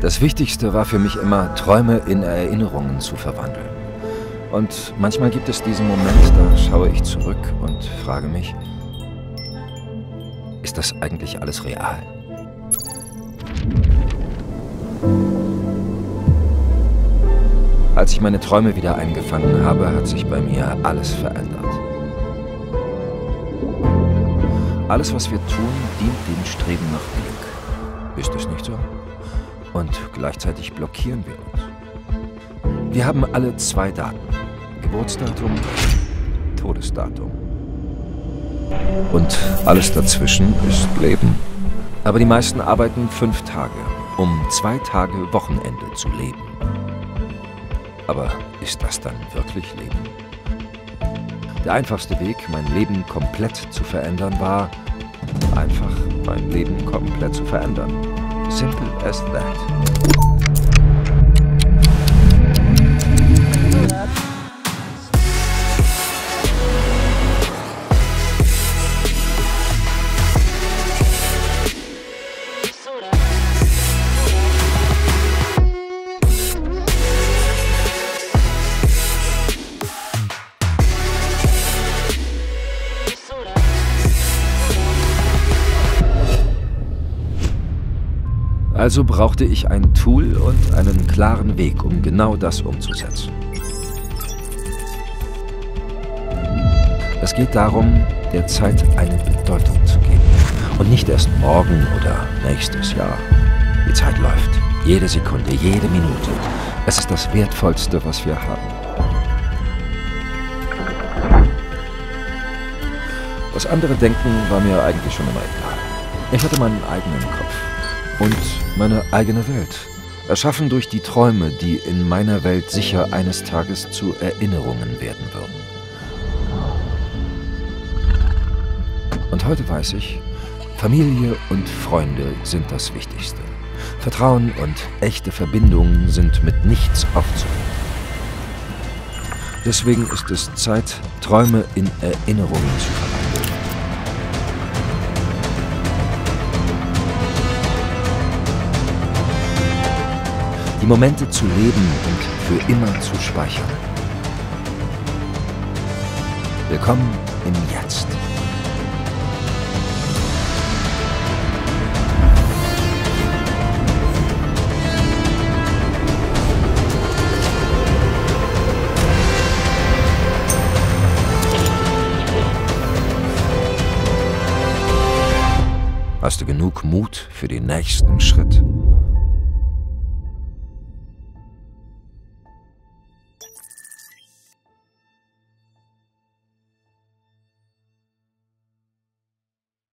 Das Wichtigste war für mich immer, Träume in Erinnerungen zu verwandeln. Und manchmal gibt es diesen Moment, da schaue ich zurück und frage mich, ist das eigentlich alles real? Als ich meine Träume wieder eingefangen habe, hat sich bei mir alles verändert. Alles, was wir tun, dient dem Streben nach Glück. Ist es nicht so? Und gleichzeitig blockieren wir uns. Wir haben alle zwei Daten. Geburtsdatum, Todesdatum. Und alles dazwischen ist Leben. Aber die meisten arbeiten fünf Tage, um zwei Tage Wochenende zu leben. Aber ist das dann wirklich Leben? Der einfachste Weg, mein Leben komplett zu verändern, war einfach mein Leben komplett zu verändern. Simple as that. Also brauchte ich ein Tool und einen klaren Weg, um genau das umzusetzen. Es geht darum, der Zeit eine Bedeutung zu geben. Und nicht erst morgen oder nächstes Jahr. Die Zeit läuft. Jede Sekunde, jede Minute. Es ist das Wertvollste, was wir haben. Das andere Denken war mir eigentlich schon immer egal. Ich hatte meinen eigenen Kopf und meine eigene Welt. Erschaffen durch die Träume, die in meiner Welt sicher eines Tages zu Erinnerungen werden würden. Und heute weiß ich, Familie und Freunde sind das Wichtigste. Vertrauen und echte Verbindungen sind mit nichts aufzunehmen. Deswegen ist es Zeit, Träume in Erinnerungen zu verwandeln. Momente zu leben und für immer zu speichern. Willkommen im Jetzt. Hast du genug Mut für den nächsten Schritt?